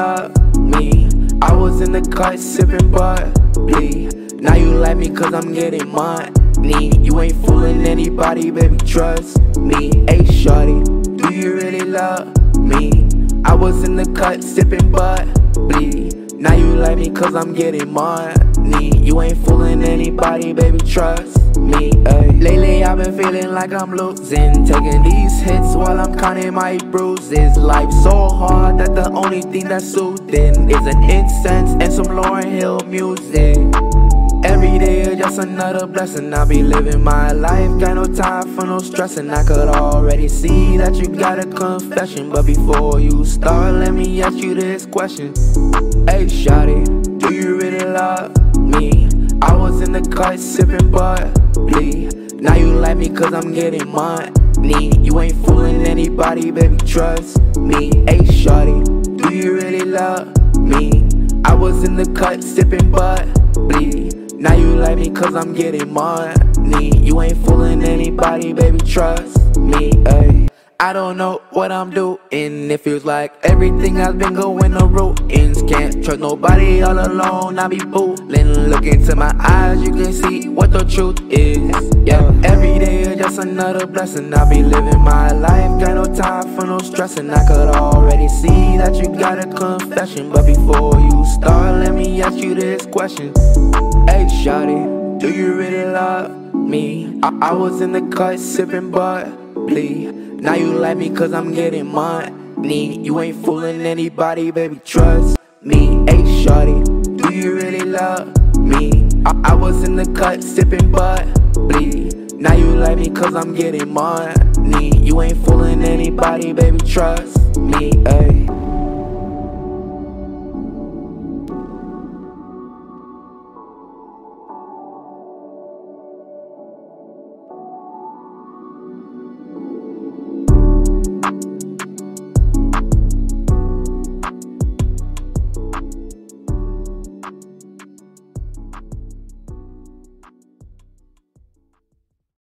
love me? I was in the cut sipping bubbly. Now you like me cause I'm getting money. You ain't fooling anybody, baby, trust me. Hey, shorty, do you really love me? I was in the cut sipping bubbly. Now you like me cause I'm getting money. You ain't fooling anybody, baby, trust me. Ay. Lately I've been feeling like I'm losing. Taking these hits while I'm counting my bruises. Life so hard that the only thing that's soothing is an incense and some Lauryn Hill music. Every day is just another blessing. I be living my life, got no time for no stressing. I could already see that you got a confession. But before you start, let me ask you this question. Hey, Shotty, do you really love me? In the cut sipping bubbly. Now you like me cause I'm getting money. You ain't fooling anybody, baby, trust me. Hey, Shotty, do you really love me? I was in the cut sipping bubbly. Now you like me cause I'm getting money. You ain't fooling anybody, baby, trust me. Ay. I don't know what I'm doing. It feels like everything has been going to ruins. Can't trust nobody all alone. I be fooling. Look into my eyes, you can see what the truth is. Yeah, every day is just another blessing. I be living my life, got no time for no stressing. I could already see that you got a confession. But before you start, let me ask you this question. Hey, Shotty, do you really love me? I, I was in the cut sipping bubbly. Now you like me cause I'm getting money. You ain't fooling anybody, baby, trust me. Hey, Shotty, do you really love me? I, I was in the cut sipping bubbly. Now you like me cause I'm getting money. You ain't fooling anybody, baby, trust me. Ay.